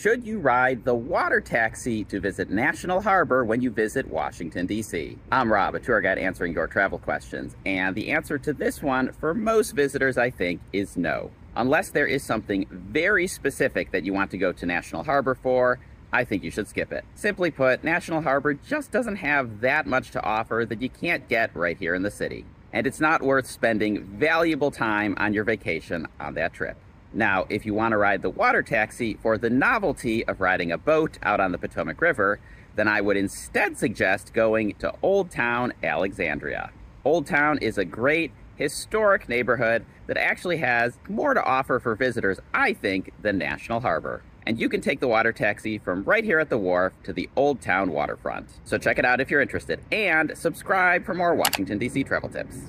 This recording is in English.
Should you ride the water taxi to visit National Harbor when you visit Washington, D.C.? I'm Rob, a tour guide answering your travel questions, and the answer to this one for most visitors, I think, is no. Unless there is something very specific that you want to go to National Harbor for, I think you should skip it. Simply put, National Harbor just doesn't have that much to offer that you can't get right here in the city. And it's not worth spending valuable time on your vacation on that trip. Now, if you want to ride the water taxi for the novelty of riding a boat out on the Potomac River, then I would instead suggest going to Old Town Alexandria. Old Town is a great historic neighborhood that actually has more to offer for visitors, I think, than National Harbor. And you can take the water taxi from right here at the wharf to the Old Town waterfront. So check it out if you're interested, and subscribe for more Washington, D.C. travel tips.